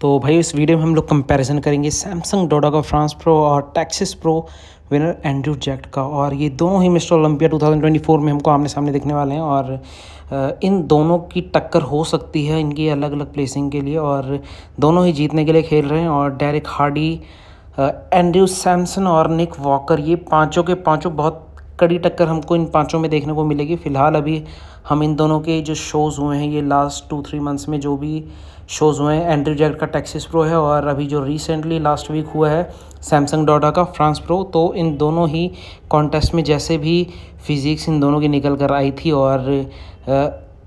तो भाई, इस वीडियो में हम लोग कंपैरिजन करेंगे सैमसंग डोडा का फ्रांस प्रो और Texas pro winner Andrew Jacked का। और ये दोनों ही मिस्टर ओलंपिया 2024 में हमको आमने सामने देखने वाले हैं और इन दोनों की टक्कर हो सकती है इनकी अलग अलग प्लेसिंग के लिए और दोनों ही जीतने के लिए खेल रहे हैं और डेरिक हार्डी एंड्रू सैमसन और निक वॉकर ये पाँचों के पाँचों बहुत कड़ी टक्कर हमको इन पाँचों में देखने को मिलेगी। फ़िलहाल अभी हम इन दोनों के जो शोज़ हुए हैं, ये लास्ट टू थ्री मंथ्स में जो भी शोज़ हुए हैं एंड्री जैक्ट का टेक्सिस प्रो है और अभी जो रिसेंटली लास्ट वीक हुआ है सैमसंग डोडा का फ्रांस प्रो तो इन दोनों ही कॉन्टेस्ट में जैसे भी फिज़िक्स इन दोनों की निकल कर आई थी और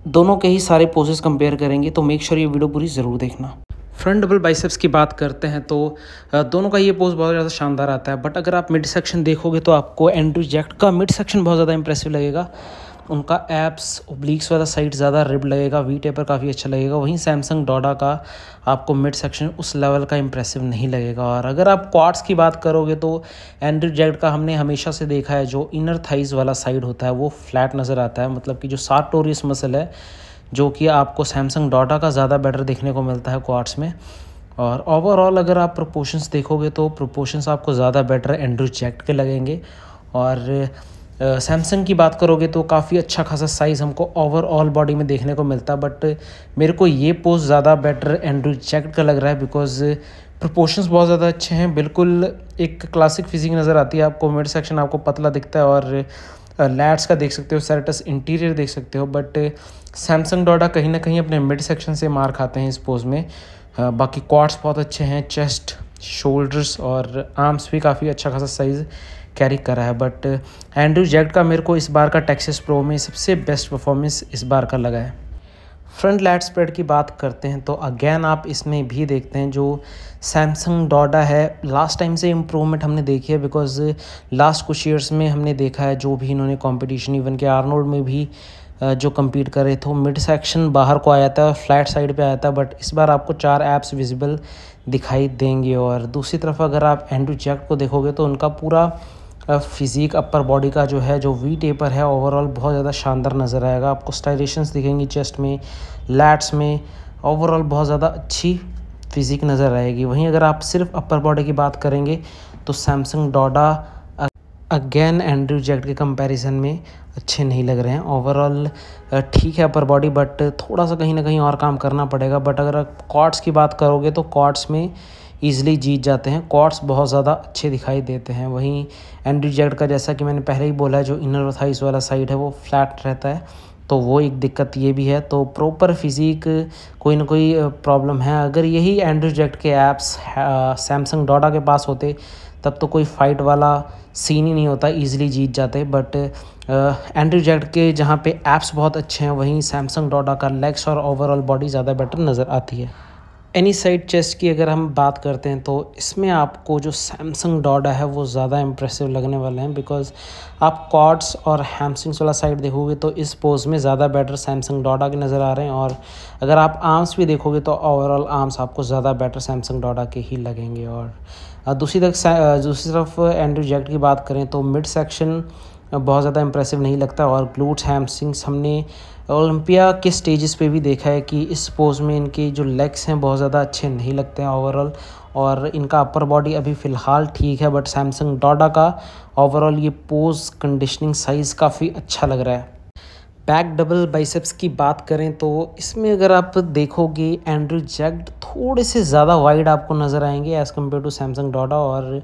दोनों के ही सारे पोजेस कंपेयर करेंगे तो मेक श्योर ये वीडियो पूरी ज़रूर देखना। फ्रंट डबल बाइसेप्स की बात करते हैं तो दोनों का ये पोज बहुत ज़्यादा शानदार आता है बट अगर आप मिड सेक्शन देखोगे तो आपको एंड्रू जैक्ट का मिड सेक्शन बहुत ज़्यादा इंप्रेसिव लगेगा। उनका एप्स ओब्लिक्स वाला साइड ज़्यादा रिब लगेगा वी टेपर काफ़ी अच्छा लगेगा। वहीं सैमसंग डोडा का आपको मिड सेक्शन उस लेवल का इंप्रेसिव नहीं लगेगा। और अगर आप क्वाड्स की बात करोगे तो एंड्रू जैक्ट का हमने हमेशा से देखा है, जो इनर थाइज वाला साइड होता है, वो फ्लैट नज़र आता है। मतलब कि जो सार्टोरियस मसल है, जो कि आपको सैमसंग डोडा का ज़्यादा बेटर देखने को मिलता है क्वार्ट्स में। और ओवरऑल अगर आप प्रोपोर्शंस देखोगे तो प्रोपोर्शंस आपको ज़्यादा बेटर एंड्रू जैक्ट के लगेंगे। और सैमसंग की बात करोगे तो काफ़ी अच्छा खासा साइज़ हमको ओवरऑल बॉडी में देखने को मिलता है बट मेरे को ये पोज ज़्यादा बेटर एंड्रू जैक्ट का लग रहा है बिकॉज़ प्रोपोर्शंस बहुत ज़्यादा अच्छे हैं। बिल्कुल एक क्लासिक फिजिक नज़र आती है आपको मिड सेक्शन आपको पतला दिखता है और लैट्स का देख सकते हो सेरेटस इंटीरियर देख सकते हो बट सैमसंग डोडा कहीं ना कहीं अपने मिड सेक्शन से मार खाते हैं इस पोज में। बाकी क्वाड्स बहुत अच्छे हैं चेस्ट शोल्डर्स और आर्म्स भी काफ़ी अच्छा खासा साइज़ कैरी कर रहा है बट एंड्रू जैक्ट का मेरे को इस बार का टेक्सिस प्रो में सबसे बेस्ट परफॉर्मेंस इस बार का लगा है। फ्रंट लाइट स्प्रेड की बात करते हैं तो अगेन आप इसमें भी देखते हैं जो सैमसंग डोडा है। लास्ट टाइम से इम्प्रूवमेंट हमने देखी है बिकॉज़ लास्ट कुछ ईयर्स में हमने देखा है जो भी इन्होंने कंपटीशन इवन के आर्नोल्ड में भी जो कम्पीट कर रहे थे मिड सेक्शन बाहर को आया था फ्लैट साइड पे आया था बट इस बार आपको चार ऐप्स विजिबल दिखाई देंगे। और दूसरी तरफ़ अगर आप एंड्रू जैक को देखोगे तो उनका पूरा फिज़िक अपर बॉडी का जो है, जो वी टेपर है ओवरऑल बहुत ज़्यादा शानदार नज़र आएगा। आपको स्टाइलेशंस दिखेंगी चेस्ट में लैट्स में ओवरऑल बहुत ज़्यादा अच्छी फिज़िक नज़र आएगी। वहीं अगर आप सिर्फ़ अपर बॉडी की बात करेंगे तो Samson Dauda again Andrew Jacked के कंपैरिजन में अच्छे नहीं लग रहे हैं। ओवरऑल ठीक है अपर बॉडी बट थोड़ा सा कहीं ना कहीं और काम करना पड़ेगा। बट अगर आप कॉट्स की बात करोगे तो कॉट्स में ईज़िली जीत जाते हैं। कॉर्ड्स बहुत ज़्यादा अच्छे दिखाई देते हैं। वहीं एंड्री जैक्ट का जैसा कि मैंने पहले ही बोला है, जो इनर थाइस वाला साइड है, वो फ्लैट रहता है। तो वो एक दिक्कत ये भी है। तो प्रॉपर फिज़िक कोई ना कोई प्रॉब्लम है। अगर यही एंड्रू जैक्ट के ऐप्स सैमसंग डोडा के पास होते, तब तो कोई फाइट वाला सीन ही नहीं होता इजीली जीत जाते। बट एंड्रू जैक्ट के जहाँ पे ऐप्स बहुत अच्छे हैं, वहीं सैमसंग डोडा का लेग्स और ओवरऑल बॉडी ज़्यादा बेटर नज़र आती है। एनी साइड चेस्ट की अगर हम बात करते हैं तो इसमें आपको जो सैमसंग डॉडा है वो ज़्यादा इम्प्रेसिव लगने वाले हैं बिकॉज़ आप कॉर्ड्स और हैमसिंग्स वाला साइड देखोगे तो इस पोज में ज़्यादा बेटर सैमसंग डॉडा के नज़र आ रहे हैं और अगर आप आर्म्स भी देखोगे तो ओवरऑल आर्म्स आपको ज़्यादा बेटर सैमसंग डॉडा के ही लगेंगे और दूसरी तरफ़ दूसरी तरफ़ एंड्रू जैक्ट की बात करें तो मिड सेक्शन बहुत ज़्यादा इंप्रेसिव नहीं लगता और ग्लूट्स हैमसिंग्स हमने ओलंपिया के स्टेजेस पे भी देखा है कि इस पोज में इनके जो लेग्स हैं बहुत ज़्यादा अच्छे नहीं लगते हैं ओवरऑल और इनका अपर बॉडी अभी फ़िलहाल ठीक है बट सैमसंग डोडा का ओवरऑल ये पोज कंडीशनिंग साइज़ काफ़ी अच्छा लग रहा है। बैक डबल बाइसेप्स की बात करें तो इसमें अगर आप देखोगे एंड्रू जैक्ड थोड़े से ज़्यादा वाइड आपको नज़र आएँगे as compare to Samson Dauda और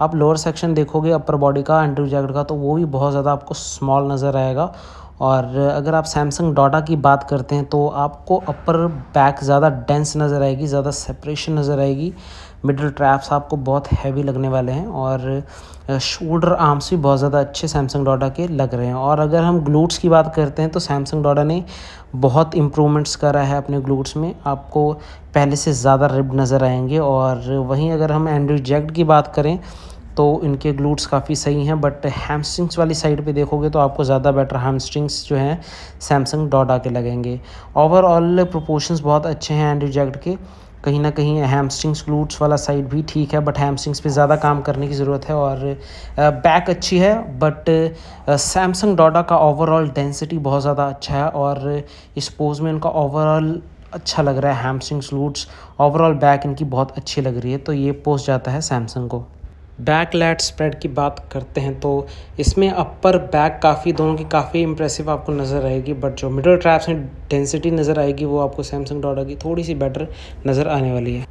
आप लोअर सेक्शन देखोगे अपर बॉडी का एंड्रू जैकेट का तो वो भी बहुत ज़्यादा आपको स्मॉल नज़र आएगा। और अगर आप सैमसंग डॉटा की बात करते हैं तो आपको अपर बैक ज़्यादा डेंस नज़र आएगी, ज़्यादा सेपरेशन नज़र आएगी। मिडल ट्रैप्स आपको बहुत हैवी लगने वाले हैं और शोल्डर आर्म्स भी बहुत ज़्यादा अच्छे सैमसंग डोटा के लग रहे हैं। और अगर हम ग्लूट्स की बात करते हैं तो सैमसंग डोटा ने बहुत इम्प्रूवमेंट्स करा है अपने ग्लूट्स में। आपको पहले से ज़्यादा रिब नज़र आएँगे और वहीं अगर हम एंड्रू जैक्ट की बात करें तो इनके ग्लूट्स काफ़ी सही हैं बट हैमस्ट्रिंग्स वाली साइड पे देखोगे तो आपको ज़्यादा बेटर हैमस्ट्रिंग्स जो हैं सैमसंग डॉडा के लगेंगे। ओवरऑल प्रोपोर्शंस बहुत अच्छे हैं एंड्री जैक्ट के। कहीं ना कहीं हैमस्ट्रिंग्स ग्लूट्स वाला साइड भी ठीक है बट हैमस्ट्रिंग्स पे ज़्यादा काम करने की ज़रूरत है और बैक अच्छी है बट सैमसंग डॉडा का ओवरऑल डेंसिटी बहुत ज़्यादा अच्छा है और इस पोज में उनका ओवरऑल अच्छा लग रहा है हैमस्ट्रिंग ग्लूट्स ओवरऑल बैक इनकी बहुत अच्छी लग रही है तो ये पोज जाता है सैमसंग को। बैक लैट स्प्रेड की बात करते हैं तो इसमें अपर बैक काफ़ी, दोनों की काफ़ी इंप्रेसिव आपको नज़र आएगी बट जो मिडल ट्रैप्स हैं डेंसिटी नज़र आएगी, वो आपको सैमसंग डॉडा की थोड़ी सी बेटर नज़र आने वाली है।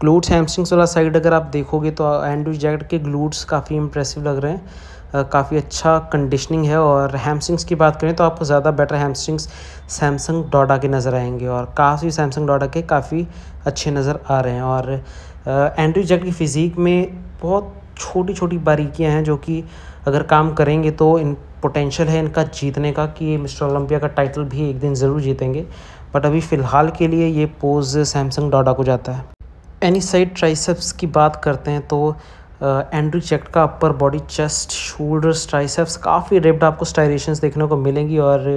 ग्लूट्स हैमस्ट्रिंग्स वाला साइड अगर आप देखोगे तो एंड्रू जैकेट के ग्लूट्स काफ़ी इंप्रेसिव लग रहे हैं काफ़ी अच्छा कंडीशनिंग है, और हैमस्ट्रिंग्स की बात करें तो आपको ज़्यादा बेटर हैमस्ट्रिंग्स सैमसंग डॉडा के नज़र आएँगे, और काफ़ी सैमसंग डॉडा के काफ़ी अच्छे नज़र आ रहे हैं, और एंड्रू जैकेट की फ़िज़ीक में बहुत छोटी छोटी बारीकियाँ हैं जो कि अगर काम करेंगे तो इन पोटेंशियल है इनका जीतने का कि मिस्टर ओलंपिया का टाइटल भी एक दिन ज़रूर जीतेंगे। बट अभी फ़िलहाल के लिए ये पोज सैमसंग डॉडा को जाता है। एनी साइड ट्राइसेप्स की बात करते हैं तो एंड्रू चेक्ट का upper body chest shoulders triceps काफ़ी रिप्ड आपको स्टाइलेशंस देखने को मिलेंगी और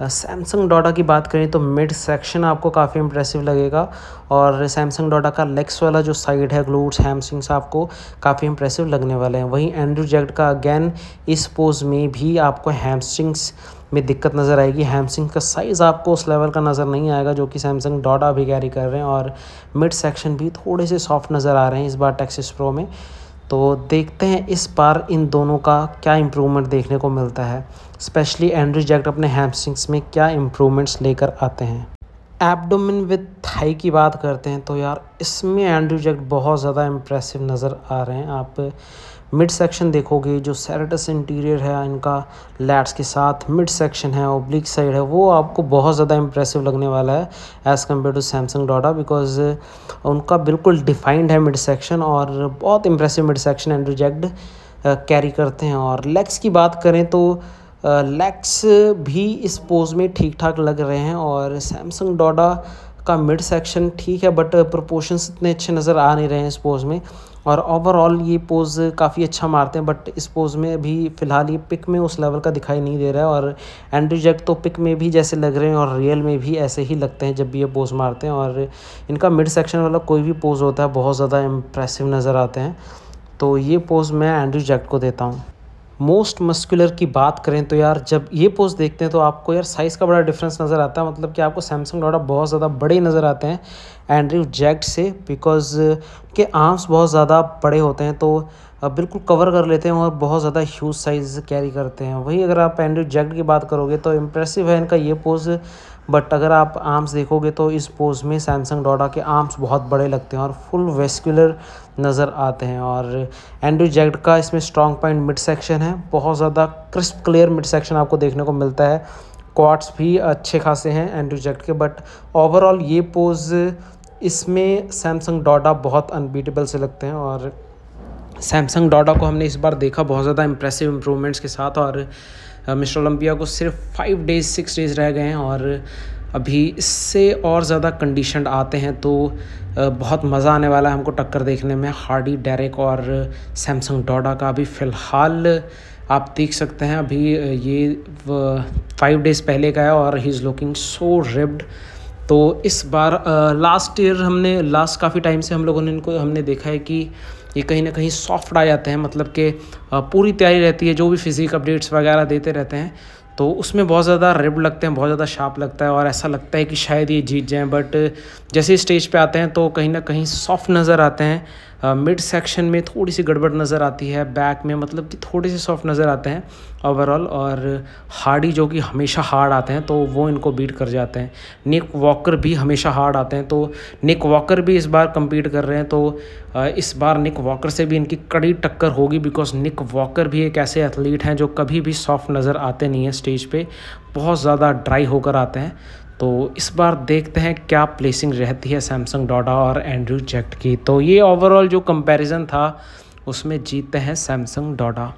सैमसंग डोडा की बात करें तो मिड सेक्शन आपको काफ़ी इंप्रेसिव लगेगा और सैमसंग डोडा का लेग्स वाला जो साइड है ग्लूट्स हैमस्ट्रिंग्स आपको काफ़ी इंप्रेसिव लगने वाले हैं। वहीं एंड्रू जैक्ट का अगेन इस पोज में भी आपको हैमस्ट्रिंग्स में दिक्कत नज़र आएगी। हैमस्ट्रिंग का साइज़ आपको उस लेवल का नज़र नहीं आएगा जो कि सैमसंग डोडा भी कैरी कर रहे हैं और मिड सेक्शन भी थोड़े से सॉफ्ट नज़र आ रहे हैं इस बार टेक्सिस प्रो में। तो देखते हैं इस बार इन दोनों का क्या इम्प्रूवमेंट देखने को मिलता है। स्पेशली एंड्री जैक्ट अपने हैमस्ट्रिंग्स में क्या इम्प्रूवमेंट्स लेकर आते हैं। एबडोमिन विद थाई की बात करते हैं तो यार इसमें एंड्री जैक्ट बहुत ज़्यादा इम्प्रेसिव नज़र आ रहे हैं। आप मिड सेक्शन देखोगे, जो सेरेटस इंटीरियर है, इनका लैट्स के साथ मिड सेक्शन है ओब्लिक साइड है, वो आपको बहुत ज़्यादा इंप्रेसिव लगने वाला है as compare to Samson Dauda because उनका बिल्कुल डिफाइंड है मिड सेक्शन और बहुत impressive mid section and reject carry करते हैं। और लेग्स की बात करें तो लेग्स भी इस पोज में ठीक ठाक लग रहे हैं और सैमसंग डोडा का मिड सेक्शन ठीक है बट प्रोपोर्शंस इतने अच्छे नज़र आ नहीं रहे हैं इस पोज में। और ओवरऑल ये पोज काफ़ी अच्छा मारते हैं बट इस पोज में अभी फ़िलहाल ये पिक में उस लेवल का दिखाई नहीं दे रहा है। और एंड्री जैक तो पिक में भी जैसे लग रहे हैं और रियल में भी ऐसे ही लगते हैं जब भी ये पोज मारते हैं। और इनका मिड सेक्शन वाला कोई भी पोज होता है, बहुत ज़्यादा इम्प्रेसिव नज़र आते हैं। तो ये पोज़ मैं एंड्रू जैक को देता हूँ। मोस्ट मस्कुलर की बात करें तो यार, जब ये पोज देखते हैं तो आपको यार साइज़ का बड़ा डिफरेंस नज़र आता है। मतलब कि आपको सैमसंग डोडा बहुत ज़्यादा बड़े नज़र आते हैं। एंड्रयू जैक्ट से बिकॉज़ के आर्म्स बहुत ज़्यादा बड़े होते हैं तो बिल्कुल कवर कर लेते हैं और बहुत ज़्यादा ह्यूज साइज़ कैरी करते हैं। वही अगर आप एंड्रयू जैक्ट की बात करोगे तो इम्प्रेसिव है इनका ये पोज़ बट अगर आप आर्म्स देखोगे तो इस पोज में सैमसंग डोडा के आर्म्स बहुत बड़े लगते हैं और फुल वेस्कुलर नज़र आते हैं। और एंड्रू जैक्ट का इसमें स्ट्रॉन्ग पॉइंट मिड सेक्शन है, बहुत ज़्यादा क्रिस्प क्लियर मिड सेक्शन आपको देखने को मिलता है। क्वाड्स भी अच्छे खासे हैं एंड्रू जैक्ट के बट ओवरऑल ये पोज इसमें सैमसंग डोडा बहुत अनबीटेबल से लगते हैं और सैमसंग डोडा को हमने इस बार देखा बहुत ज़्यादा इंप्रेसिव इम्प्रूवमेंट्स के साथ और मिस्टर ओलंपिया को सिर्फ़ फाइव डेज़ सिक्स डेज़ रह गए हैं और अभी इससे और ज़्यादा कंडीशन आते हैं तो बहुत मज़ा आने वाला है हमको टक्कर देखने में। हार्डी, डेरेक और सैमसंग डोडा का अभी फ़िलहाल आप देख सकते हैं। अभी ये फाइव डेज़ पहले का है और he is looking so ribbed तो इस बार लास्ट ईयर हमने लास्ट काफ़ी टाइम से हम लोगों ने इनको, हमने देखा है कि ये कहीं ना कहीं सॉफ्ट आ जाते हैं मतलब कि पूरी तैयारी रहती है, जो भी फिज़िक अपडेट्स वगैरह देते रहते हैं तो उसमें बहुत ज़्यादा रिब लगते हैं, बहुत ज़्यादा शार्प लगता है, और ऐसा लगता है कि शायद ये जीत जाएँ बट जैसे स्टेज पे आते हैं तो कहीं ना कहीं सॉफ्ट नज़र आते हैं मिड सेक्शन में थोड़ी सी गड़बड़ नज़र आती है बैक में मतलब कि थोड़े से सॉफ्ट नज़र आते हैं ओवरऑल और हार्डी जो कि हमेशा हार्ड आते हैं तो वो इनको बीट कर जाते हैं। निक वॉकर भी हमेशा हार्ड आते हैं तो निक वॉकर भी इस बार compete कर रहे हैं तो इस बार निक वॉकर से भी इनकी कड़ी टक्कर होगी बिकॉज़ निक वॉकर भी एक ऐसे एथलीट हैं जो कभी भी सॉफ्ट नज़र आते नहीं हैं स्टेज पर बहुत ज़्यादा ड्राई होकर आते हैं। तो इस बार देखते हैं क्या प्लेसिंग रहती है सैमसंग डोडा और एंड्रू जेक्ट की। तो ये ओवरऑल जो कंपैरिजन था, उसमें जीतते हैं सैमसंग डोडा